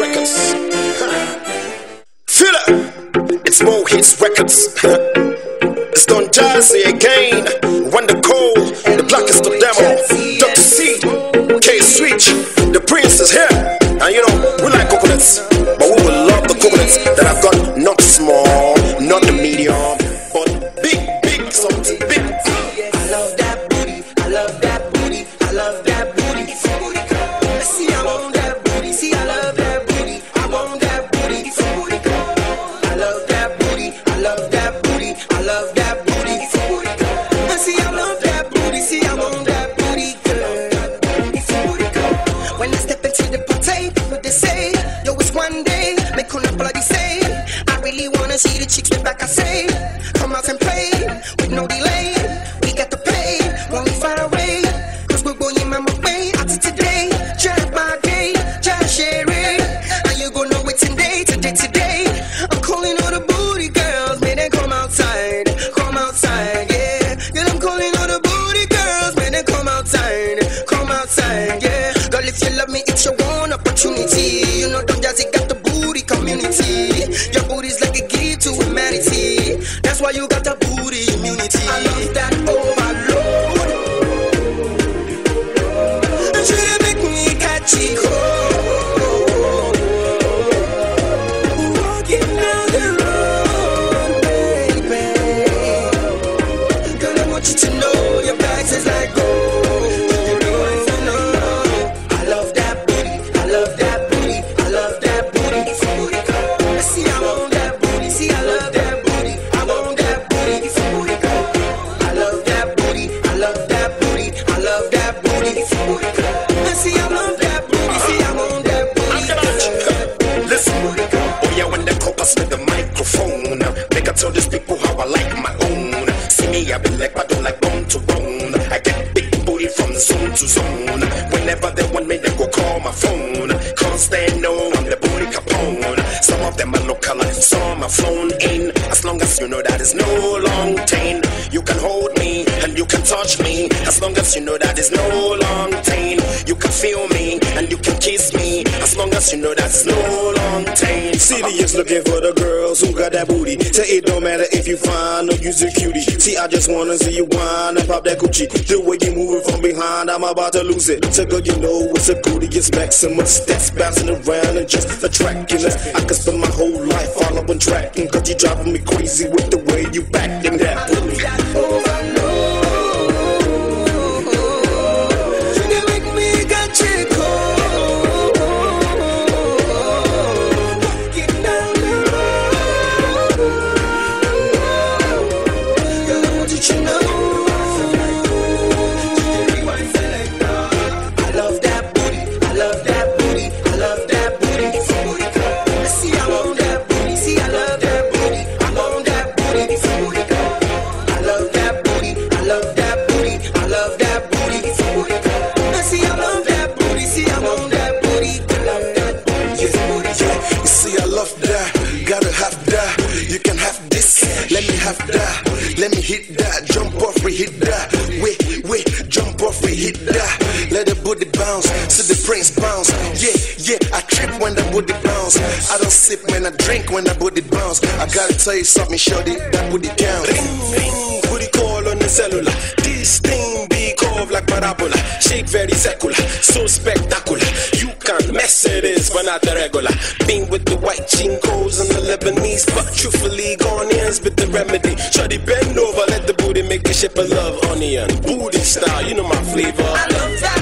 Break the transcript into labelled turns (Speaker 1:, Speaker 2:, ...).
Speaker 1: Records. Feel it! It's Mo Hits Records. it's Don Jazzy again. Wande Coal, the blackest of them all. Dr. C, K Switch, the prince is here. And you know, we like coconuts, but we will love the coconuts that I've got not small, not the medium, but big, big, something big.
Speaker 2: I love that booty. I love that booty. I love that booty. See, I want that booty. Love. See, I love that booty. See, I want that booty, girl. When I step into the party, what they say? Yo, it's one day. Make on up bloody say. I really wanna see the chicks with back. To
Speaker 1: zone. Whenever they want me, they go call my phone. Cause they no, I'm the booty capone. Some of them are local, some are flown in. As long as you know that it's no long chain, you can hold me and you can touch me. As long as you know that it's no long chain, you can feel me and you can kiss me. As long as you know that that's no long chain.
Speaker 3: City is looking for the girls who got that booty. Say it don't matter if you find or you's a cutie. See, I just wanna see you whine and pop that coochie. The way you move it behind, I'm about to lose it. So girl, you know it's a it's Maximus. That's bouncing around and just attracting us. I could spend my whole life following tracking, cause you driving me crazy with the way you backing that booty. Let me have that. Let me hit that. Jump off, we hit that. Jump off, we hit that. Let the booty bounce. See the prince bounce. Yeah, yeah, I trip when the booty bounce. I don't sip when I drink when the booty bounce. I gotta tell you something, shorty. That booty count.
Speaker 1: Ring, ring, booty call on the cellular. Parabola. Shape very secular, so spectacular. You can't mess it is, but not the regular. Being with the white chinkos and the Lebanese, but truthfully, gone Ghanaians with the remedy. Shorty bend over, let the booty make a shape of love. Onion, booty style, you know my flavor.
Speaker 2: I love that.